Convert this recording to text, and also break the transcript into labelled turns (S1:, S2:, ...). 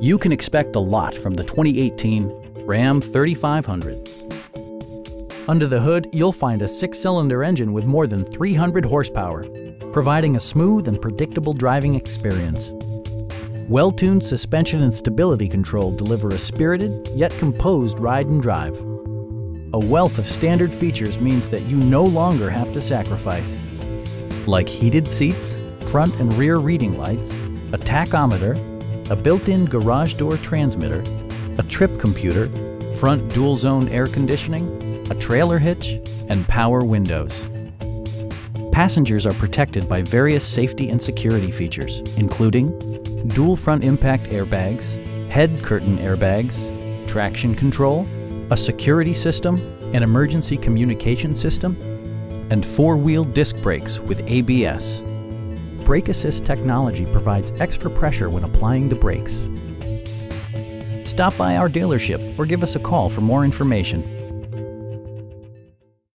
S1: You can expect a lot from the 2018 Ram 3500. Under the hood, you'll find a six-cylinder engine with more than 300 horsepower, providing a smooth and predictable driving experience. Well-tuned suspension and stability control deliver a spirited yet composed ride and drive. A wealth of standard features means that you no longer have to sacrifice, like heated seats, front and rear reading lights, a tachometer, a built-in garage door transmitter, a trip computer, front dual-zone air conditioning, a trailer hitch, and power windows. Passengers are protected by various safety and security features, including dual front impact airbags, head curtain airbags, traction control, a security system, an emergency communication system, and four-wheel disc brakes with ABS. Brake Assist technology provides extra pressure when applying the brakes. Stop by our dealership or give us a call for more information.